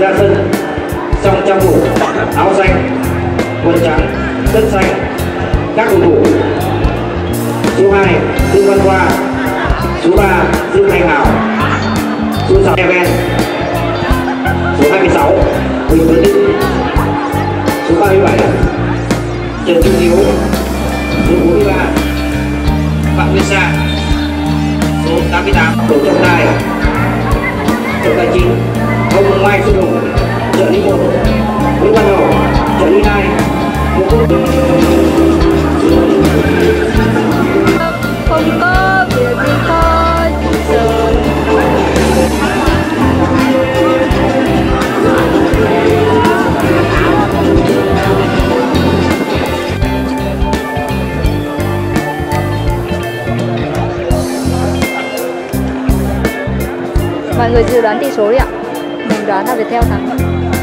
Dạ vâng. ra sân trong trang phục áo xanh, quần trắng đất xanh, các cầu thủ số 2 Dương Văn Khoa. Số 3 Dương Thanh Hảo. Số 6 Evan số 26 Huỳnh Tuấn Định số 37 Trần Trung Hiếu. Số 43 Phạm Nguyên Sa. Số 88 Đỗ Trọng Tài. Trọng tài chính Mai Xuân Hùng trợ lý 1 Nguyễn Văn Hậu trợ lý 2 Nguyễn Quốc không có việc gì khó giờ mọi người dự đoán tỷ số đi ạ đoán là Viettel thắng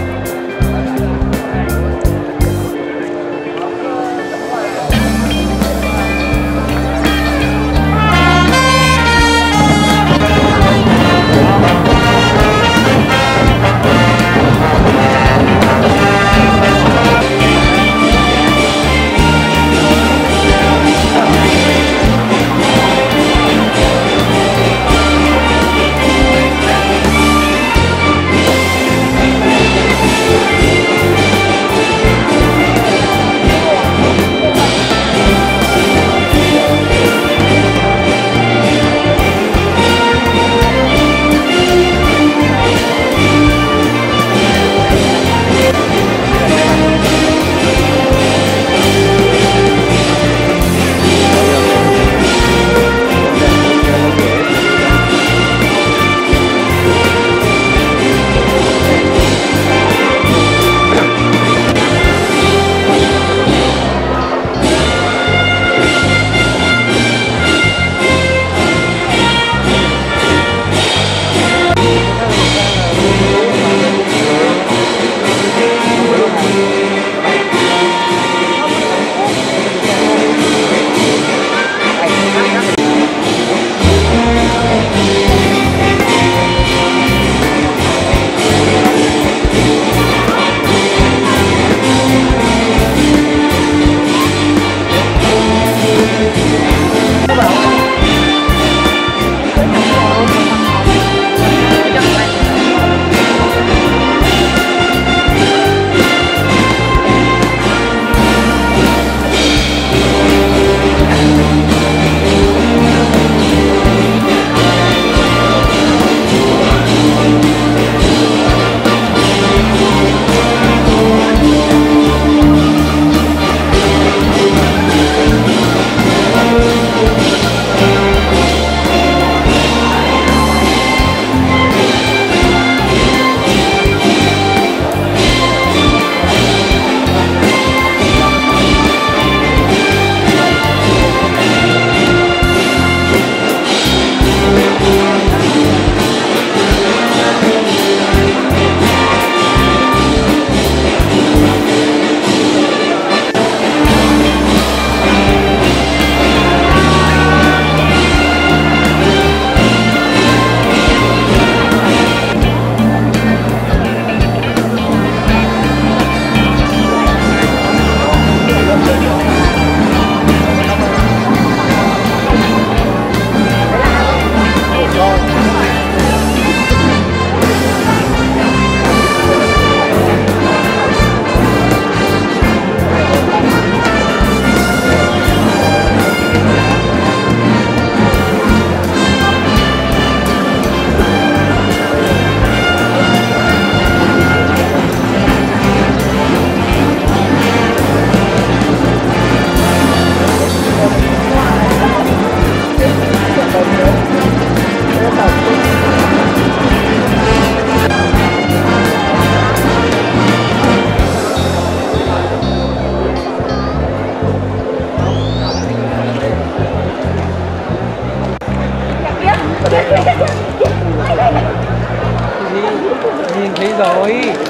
rồi.